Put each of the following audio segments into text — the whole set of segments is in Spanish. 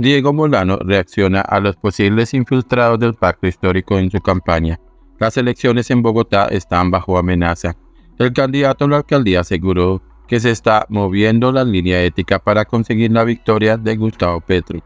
Diego Molano reacciona a los posibles infiltrados del pacto histórico en su campaña. Las elecciones en Bogotá están bajo amenaza. El candidato a la alcaldía aseguró que se está moviendo la línea ética para conseguir la victoria de Gustavo Petro.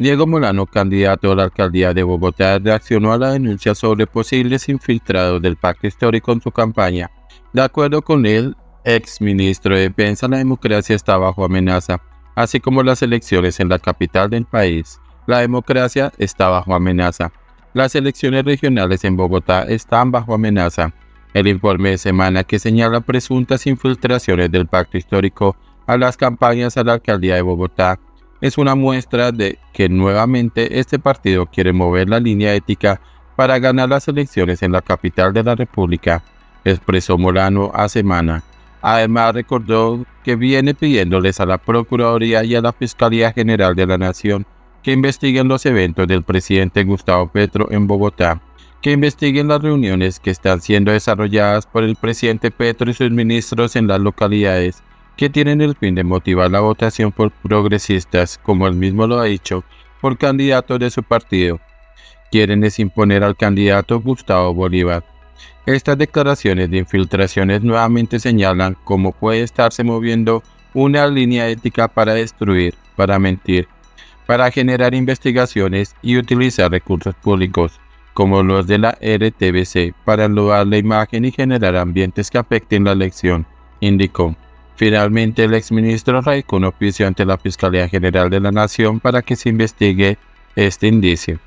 Diego Molano, candidato a la alcaldía de Bogotá, reaccionó a la denuncia sobre posibles infiltrados del pacto histórico en su campaña. De acuerdo con el ex ministro de Defensa, la democracia está bajo amenaza, así como las elecciones en la capital del país. La democracia está bajo amenaza. Las elecciones regionales en Bogotá están bajo amenaza. El informe de semana que señala presuntas infiltraciones del pacto histórico a las campañas a la alcaldía de Bogotá es una muestra de que nuevamente este partido quiere mover la línea ética para ganar las elecciones en la capital de la República, expresó Molano a semana. Además recordó que viene pidiéndoles a la Procuraduría y a la Fiscalía General de la Nación que investiguen los eventos del presidente Gustavo Petro en Bogotá, que investiguen las reuniones que están siendo desarrolladas por el presidente Petro y sus ministros en las localidades que tienen el fin de motivar la votación por progresistas, como él mismo lo ha dicho, por candidatos de su partido. Quieren desimponer al candidato Gustavo Bolívar. Estas declaraciones de infiltraciones nuevamente señalan cómo puede estarse moviendo una línea ética para destruir, para mentir, para generar investigaciones y utilizar recursos públicos, como los de la RTBC, para enlodar la imagen y generar ambientes que afecten la elección, indicó. Finalmente, el exministro radicó un oficio ante la Fiscalía General de la Nación para que se investigue este indicio.